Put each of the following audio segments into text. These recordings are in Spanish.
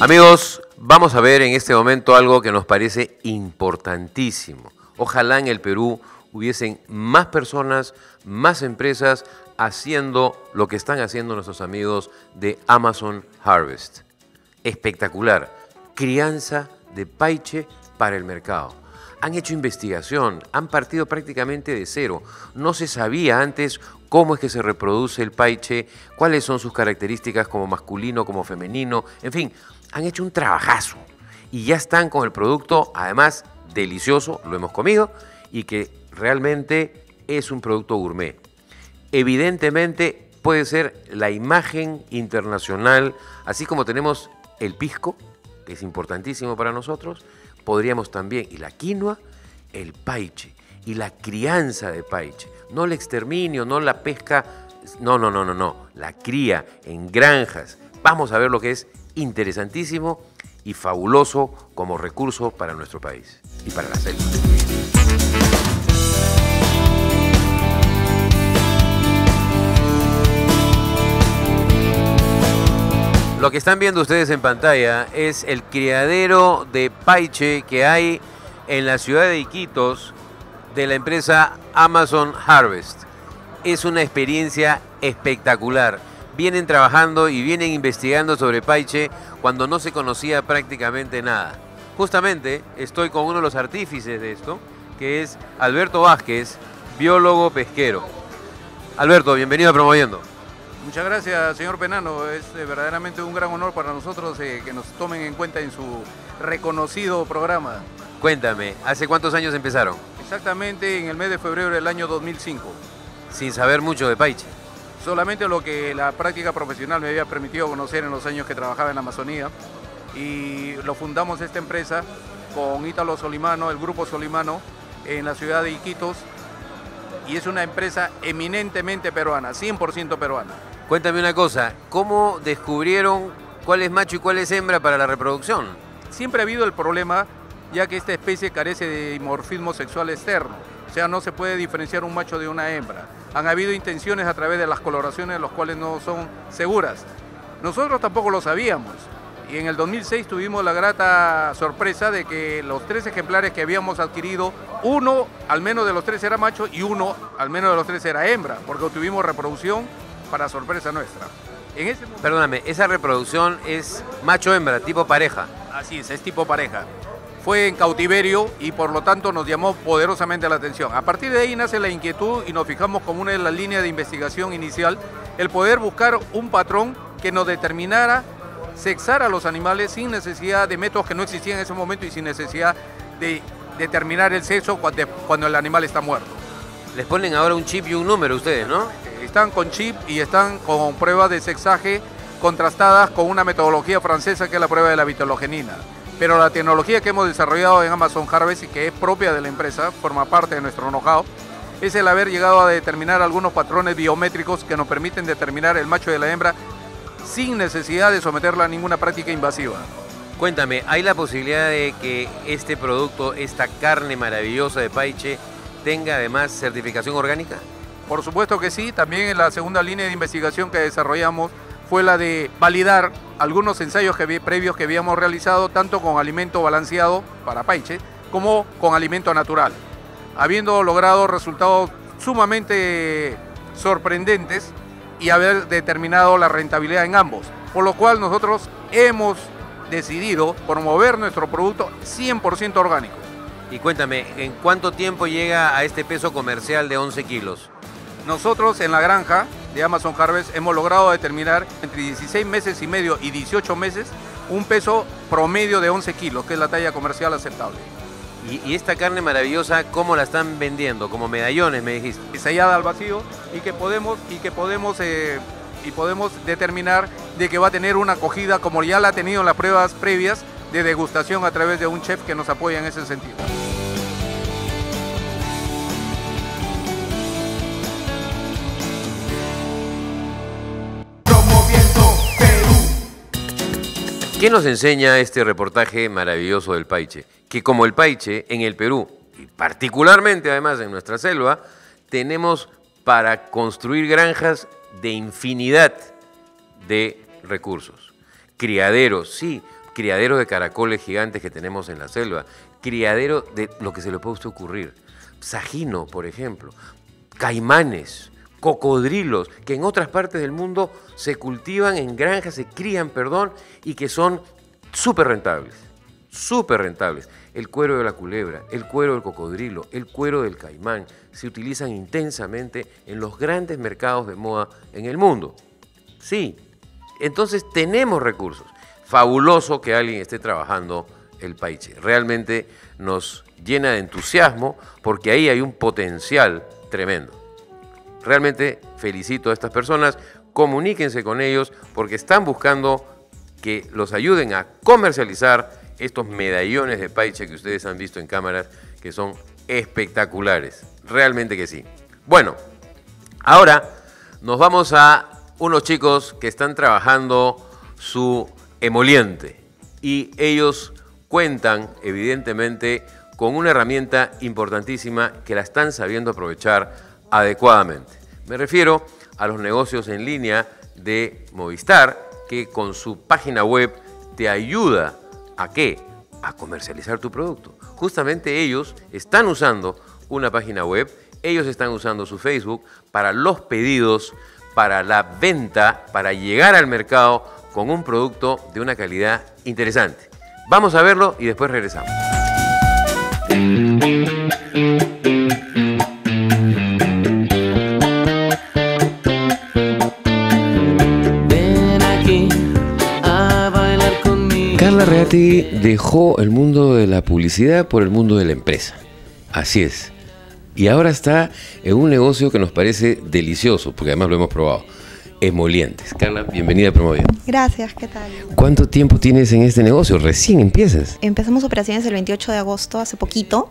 Amigos, vamos a ver en este momento algo que nos parece importantísimo. Ojalá en el Perú hubiesen más personas, más empresas haciendo lo que están haciendo nuestros amigos de Amazon Harvest. Espectacular. Crianza de paiche para el mercado. Han hecho investigación, han partido prácticamente de cero. No se sabía antes cómo es que se reproduce el paiche, cuáles son sus características como masculino, como femenino, en fin, han hecho un trabajazo. Y ya están con el producto, además, delicioso, lo hemos comido, y que realmente es un producto gourmet. Evidentemente puede ser la imagen internacional, así como tenemos el pisco, que es importantísimo para nosotros, podríamos también, y la quinoa, el paiche, y la crianza de paiche, no el exterminio, no la pesca, no, no, no, no, no, la cría en granjas. Vamos a ver lo que es interesantísimo y fabuloso como recurso para nuestro país y para la selva. Lo que están viendo ustedes en pantalla es el criadero de paiche que hay en la ciudad de Iquitos de la empresa Amazon Harvest. Es una experiencia espectacular. Vienen trabajando y vienen investigando sobre paiche cuando no se conocía prácticamente nada. Justamente estoy con uno de los artífices de esto, que es Alberto Vázquez, biólogo pesquero. Alberto, bienvenido a Promoviendo. Muchas gracias, señor Penano. Es eh, verdaderamente un gran honor para nosotros eh, que nos tomen en cuenta en su reconocido programa. Cuéntame, ¿hace cuántos años empezaron? Exactamente en el mes de febrero del año 2005. Sin saber mucho de Paiche. Solamente lo que la práctica profesional me había permitido conocer en los años que trabajaba en la Amazonía. Y lo fundamos esta empresa con Ítalo Solimano, el grupo Solimano, en la ciudad de Iquitos. Y es una empresa eminentemente peruana, 100% peruana. Cuéntame una cosa, ¿cómo descubrieron cuál es macho y cuál es hembra para la reproducción? Siempre ha habido el problema, ya que esta especie carece de dimorfismo sexual externo, o sea, no se puede diferenciar un macho de una hembra. Han habido intenciones a través de las coloraciones, las cuales no son seguras. Nosotros tampoco lo sabíamos. Y en el 2006 tuvimos la grata sorpresa de que los tres ejemplares que habíamos adquirido, uno al menos de los tres era macho y uno al menos de los tres era hembra, porque tuvimos reproducción para sorpresa nuestra. Perdóname, esa reproducción es macho-hembra, tipo pareja. Así es, es tipo pareja. Fue en cautiverio y por lo tanto nos llamó poderosamente la atención. A partir de ahí nace la inquietud y nos fijamos como una de las líneas de investigación inicial el poder buscar un patrón que nos determinara sexar a los animales sin necesidad de métodos que no existían en ese momento y sin necesidad de determinar el sexo cuando, cuando el animal está muerto. Les ponen ahora un chip y un número ustedes, ¿no? Están con chip y están con pruebas de sexaje contrastadas con una metodología francesa que es la prueba de la vitalogenina. Pero la tecnología que hemos desarrollado en Amazon Harvest y que es propia de la empresa, forma parte de nuestro know-how, es el haber llegado a determinar algunos patrones biométricos que nos permiten determinar el macho de la hembra sin necesidad de someterla a ninguna práctica invasiva. Cuéntame, ¿hay la posibilidad de que este producto, esta carne maravillosa de Paiche, tenga además certificación orgánica? Por supuesto que sí, también la segunda línea de investigación que desarrollamos fue la de validar algunos ensayos previos que habíamos realizado tanto con alimento balanceado para paiche como con alimento natural, habiendo logrado resultados sumamente sorprendentes y haber determinado la rentabilidad en ambos, por lo cual nosotros hemos decidido promover nuestro producto 100% orgánico. Y cuéntame, ¿en cuánto tiempo llega a este peso comercial de 11 kilos? Nosotros en la granja de Amazon Harvest hemos logrado determinar entre 16 meses y medio y 18 meses un peso promedio de 11 kilos, que es la talla comercial aceptable. ¿Y, esta carne maravillosa cómo la están vendiendo? Como medallones, me dijiste. Sellada al vacío y que podemos, y que podemos, eh, y podemos determinar de que va a tener una acogida como ya la ha tenido en las pruebas previas de degustación a través de un chef que nos apoya en ese sentido. ¿Qué nos enseña este reportaje maravilloso del Paiche? Que como el Paiche, en el Perú, y particularmente además en nuestra selva, tenemos para construir granjas de infinidad de recursos. Criaderos, sí, criaderos de caracoles gigantes que tenemos en la selva, criadero de lo que se le puede ocurrir. Sajino, por ejemplo, caimanes, cocodrilos, que en otras partes del mundo se cultivan en granjas, se crían, perdón, y que son súper rentables, súper rentables. El cuero de la culebra, el cuero del cocodrilo, el cuero del caimán, se utilizan intensamente en los grandes mercados de moda en el mundo. Sí, entonces tenemos recursos. Fabuloso que alguien esté trabajando el paiche. Realmente nos llena de entusiasmo porque ahí hay un potencial tremendo. Realmente felicito a estas personas, comuníquense con ellos porque están buscando que los ayuden a comercializar estos medallones de paiche que ustedes han visto en cámaras, que son espectaculares. Realmente que sí. Bueno, ahora nos vamos a unos chicos que están trabajando su emoliente y ellos cuentan evidentemente con una herramienta importantísima que la están sabiendo aprovechar adecuadamente. Me refiero a los negocios en línea de Movistar que con su página web te ayuda a qué? A comercializar tu producto. Justamente ellos están usando una página web, ellos están usando su Facebook para los pedidos, para la venta, para llegar al mercado con un producto de una calidad interesante. Vamos a verlo y después regresamos. Dejó el mundo de la publicidad por el mundo de la empresa. Así es. Y ahora está en un negocio que nos parece delicioso, porque además lo hemos probado. Emolientes. Carla, bienvenida a Promovio. Gracias, ¿qué tal? ¿Cuánto tiempo tienes en este negocio? Recién empiezas. Empezamos operaciones el 28 de agosto, hace poquito.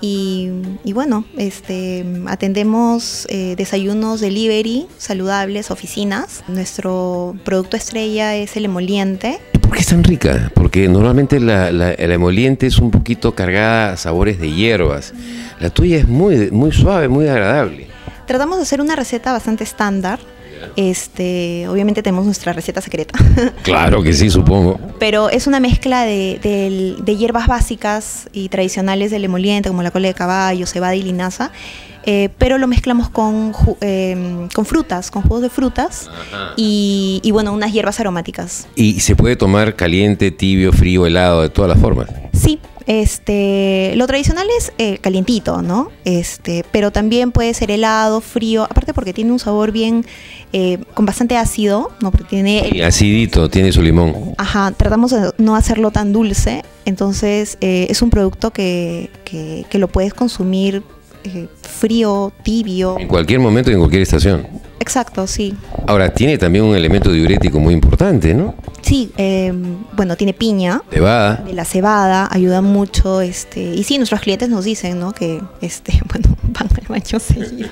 Y, y bueno, este, atendemos eh, desayunos delivery, saludables, oficinas. Nuestro producto estrella es el emoliente. ¿Y por qué es tan rica? Porque normalmente la, la- la emoliente es un poquito cargada a sabores de hierbas. La tuya es muy, muy suave, muy agradable. Tratamos de hacer una receta bastante estándar. Este, obviamente tenemos nuestra receta secreta, Claro que sí, supongo. pero es una mezcla de, hierbas básicas y tradicionales del emoliente, como la cola de caballo, cebada y linaza, eh, pero lo mezclamos con, em, con frutas, con jugos de frutas y, y, bueno, unas hierbas aromáticas. Y se puede tomar caliente, tibio, frío, helado, de todas las formas. Sí, este, lo tradicional es eh, calientito, ¿no? Este, pero también puede ser helado, frío, aparte porque tiene un sabor bien, eh, con bastante ácido, ¿no? Porque tiene Y acidito, tiene su limón. Ajá, tratamos de no hacerlo tan dulce, entonces eh, es un producto que, que- que lo puedes consumir eh, frío, tibio. En cualquier momento y en cualquier estación. Exacto, sí. Ahora, tiene también un elemento diurético muy importante, ¿no? Sí, eh, bueno, tiene piña. Cebada. De la cebada ayuda mucho, este, y sí, nuestros clientes nos dicen, ¿no? Que, este, bueno, van al baño seguido.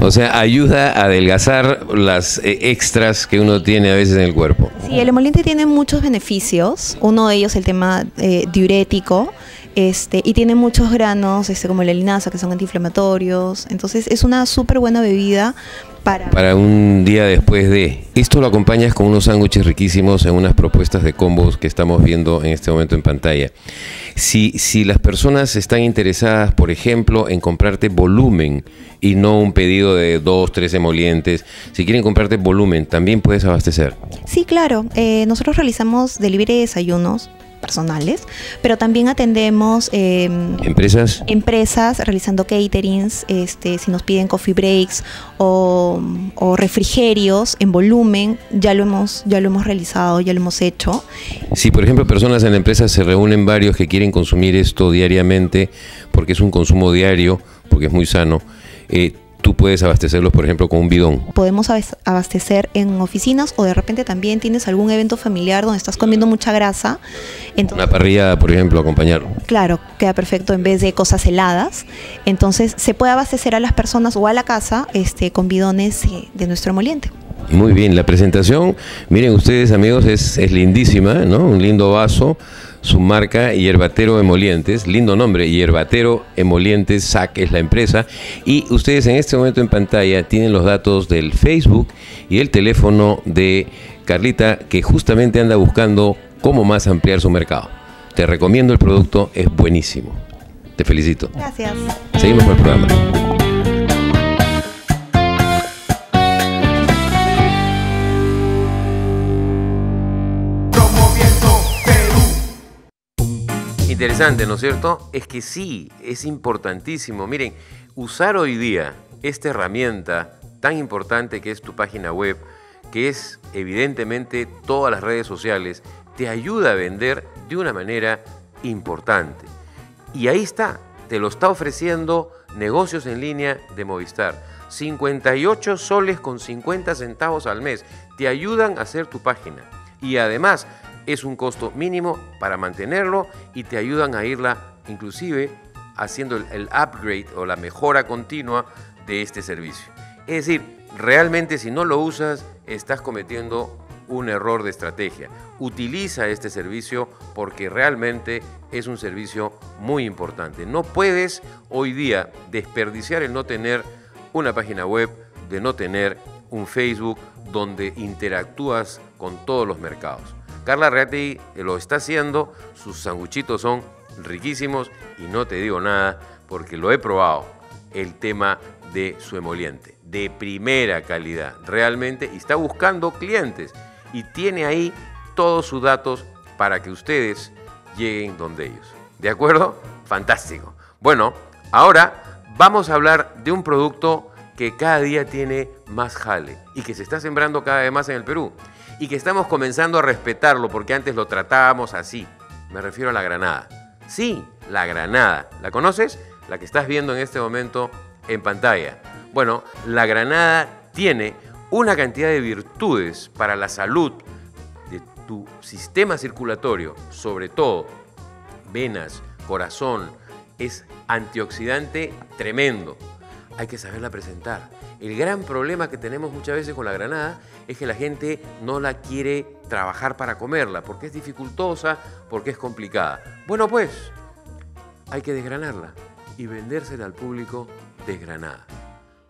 O sea, ayuda a adelgazar las eh, extras que uno tiene a veces en el cuerpo. Sí, el emoliente tiene muchos beneficios. Uno de ellos el tema eh, diurético. Este, y tiene muchos granos, este, como la linaza, que son antiinflamatorios. Entonces es una súper buena bebida para... Para un día después de. Esto lo acompañas con unos sándwiches riquísimos en unas propuestas de combos que estamos viendo en este momento en pantalla. Si, si las personas están interesadas, por ejemplo, en comprarte volumen y no un pedido de dos, tres emolientes, si quieren comprarte volumen, también puedes abastecer. Sí, claro. eh, nosotros realizamos delivery de desayunos personales, pero también atendemos eh, Empresas. empresas realizando caterings, este, si nos piden coffee breaks o, o refrigerios en volumen, ya lo hemos, ya lo hemos realizado, ya lo hemos hecho. Si, por ejemplo, personas en la empresa se reúnen varios que quieren consumir esto diariamente, porque es un consumo diario, porque es muy sano, eh, tú puedes abastecerlos, por ejemplo, con un bidón. Podemos abas- abastecer en oficinas o de repente también tienes algún evento familiar donde estás comiendo mucha grasa. Entonces, Una parrilla, por ejemplo, acompañarlo. Claro, queda perfecto en vez de cosas heladas. Entonces se puede abastecer a las personas o a la casa este, con bidones eh, de nuestro emoliente. Muy bien, la presentación, miren ustedes amigos, es, es lindísima, ¿no? Un lindo vaso su marca Hierbatero Emolientes, lindo nombre, Hierbatero Emolientes SAC es la empresa, y ustedes en este momento en pantalla tienen los datos del Facebook y el teléfono de Carlita, que justamente anda buscando cómo más ampliar su mercado. Te recomiendo el producto, es buenísimo. Te felicito. Gracias. Seguimos con el programa. Interesante, ¿no es cierto? Es que sí, es importantísimo. Miren, usar hoy día esta herramienta tan importante que es tu página web, que es evidentemente todas las redes sociales, te ayuda a vender de una manera importante. Y ahí está, te lo está ofreciendo negocios en línea de Movistar. 58 soles con 50 centavos al mes te ayudan a hacer tu página. Y además es un costo mínimo para mantenerlo y te ayudan a irla inclusive haciendo el, upgrade o la mejora continua de este servicio. Es decir, realmente si no lo usas estás cometiendo un error de estrategia. Utiliza este servicio porque realmente es un servicio muy importante. No puedes hoy día desperdiciar el no tener una página web, de no tener un Facebook donde interactúas con todos los mercados. Carla Reati lo está haciendo, sus sanguchitos son riquísimos y no te digo nada porque lo he probado, el tema de su emoliente, de primera calidad, realmente, y está buscando clientes y tiene ahí todos sus datos para que ustedes lleguen donde ellos. ¿De acuerdo? Fantástico. Bueno, ahora vamos a hablar de un producto que cada día tiene más jale y que se está sembrando cada vez más en el Perú y que estamos comenzando a respetarlo porque antes lo tratábamos así. Me refiero a la granada. Sí, la granada. ¿La conoces? La que estás viendo en este momento en pantalla. Bueno, la granada tiene una cantidad de virtudes para la salud de tu sistema circulatorio, sobre todo venas, corazón, es antioxidante tremendo. Hay que saberla presentar. El gran problema que tenemos muchas veces con la granada es que la gente no la quiere trabajar para comerla, porque es dificultosa, porque es complicada. Bueno, pues, hay que desgranarla y vendérsela al público desgranada.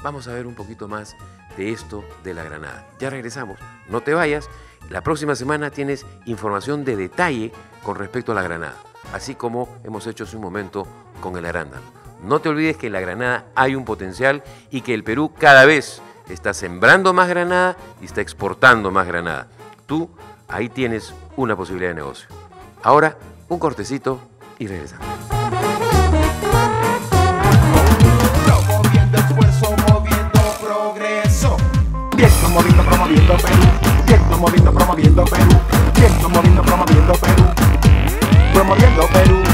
Vamos a ver un poquito más de esto de la granada. Ya regresamos, no te vayas. La próxima semana tienes información de detalle con respecto a la granada, así como hemos hecho hace un momento con el arándano. No te olvides que en la granada hay un potencial y que el Perú cada vez está sembrando más granada y está exportando más granada. Tú ahí tienes una posibilidad de negocio. Ahora, un cortecito y regresamos. Promoviendo, Perú. Promoviendo Perú. Promoviendo Perú.